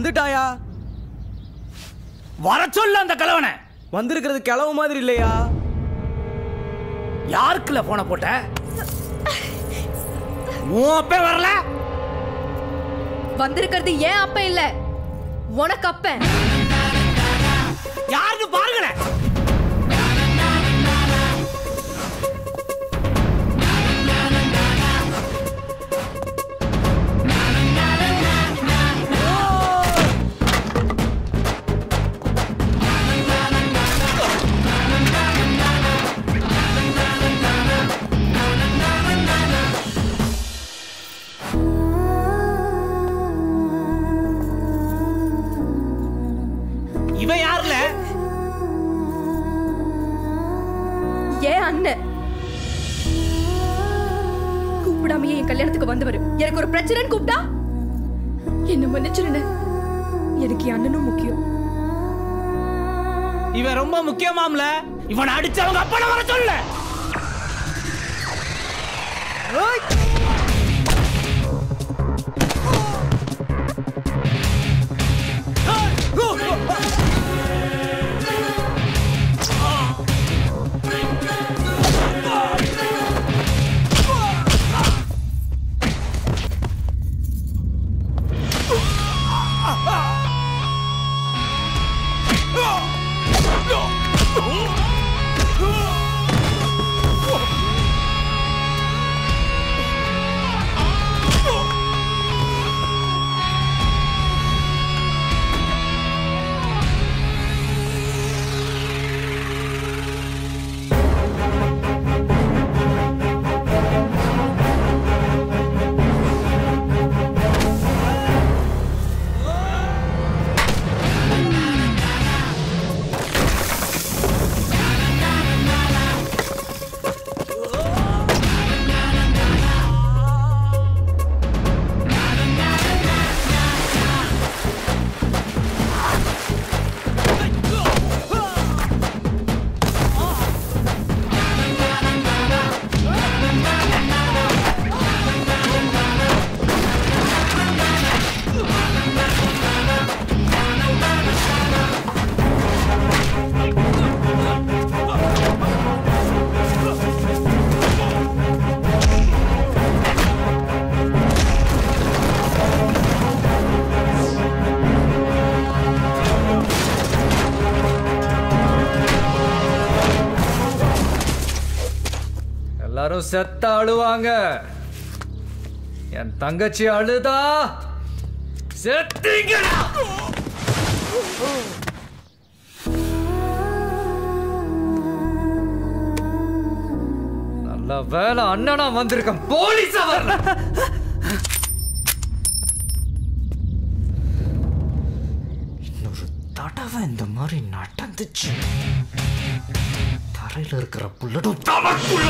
வந்துட்டாயா? வர சொல்ல அந்த கிழவனை வந்திருக்கிறது கிளவு மாதிரி இல்லையா? யாருக்குல போன போட்ட? உன் அப்பே வரல? வந்திருக்கிறது ஏன் அப்ப இல்ல. உனக்கு அப்பன் யாருன்னு பாருங்களேன். அண்ணன். கூப்பிடாமையே என் கல்யாணத்துக்கு வந்தவர். எனக்கு ஒரு பிரச்சனைன்னு கூப்பிட்டா? என்ன மன்னிச்சிருங்க. எனக்கு என் அண்ணனும் முக்கியம். இவன் ரொம்ப முக்கியமாம்ல. இவனை அடிச்சு அவங்க அப்பனை வர சொல்ல. எல்லாரும் செத்த அழுவாங்க. என் தங்கச்சி அழுதா? செத்தீங்கடா நல்ல வேலை அண்ணனா வந்திருக்கேன் போலீஸ் வரல இன்னொரு தடவை இந்த மாதிரி நடந்துச்சு. தரையில் இருக்கிற புல்லடும் தமக்குள்ள